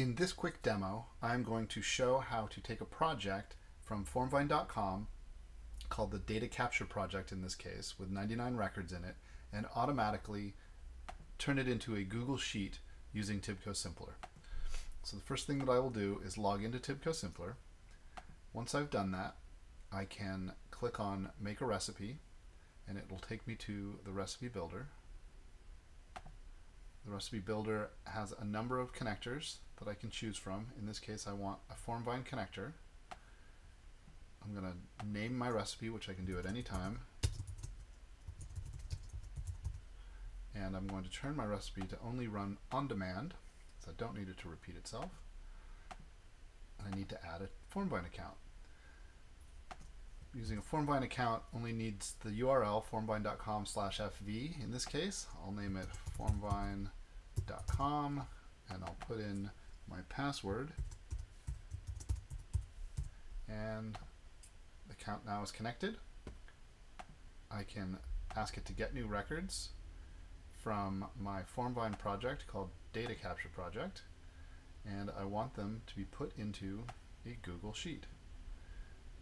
In this quick demo, I'm going to show how to take a project from formvine.com called the data capture project in this case with 99 records in it and automatically turn it into a Google Sheet using Tibco Simplr. So the first thing that I will do is log into Tibco Simplr. Once I've done that, I can click on make a recipe and it will take me to the recipe builder. The recipe builder has a number of connectors that I can choose from. In this case, I want a Formvine connector. I'm going to name my recipe, which I can do at any time. And I'm going to turn my recipe to only run on demand, so I don't need it to repeat itself. I need to add a Formvine account. Using a Formvine account only needs the URL formvine.com slash fv. In this case, I'll name it formvine.com and I'll put in my password and the account now is connected. I can ask it to get new records from my Formvine project called Data Capture Project and I want them to be put into a Google Sheet.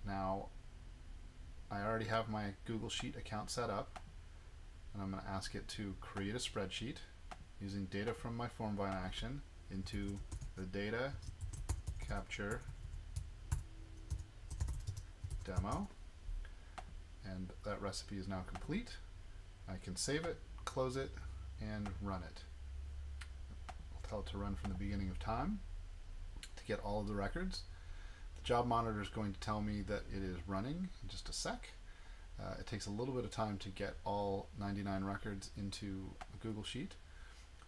Now I already have my Google Sheet account set up and I'm going to ask it to create a spreadsheet using data from my Form Formvine action into the data capture demo and that recipe is now complete. I can save it, close it, and run it. I'll tell it to run from the beginning of time to get all of the records. Job monitor is going to tell me that it is running in just a sec. Uh, it takes a little bit of time to get all 99 records into a Google Sheet,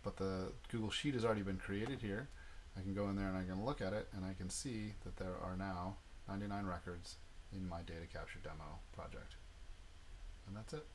but the Google Sheet has already been created here. I can go in there and I can look at it and I can see that there are now 99 records in my data capture demo project. And that's it.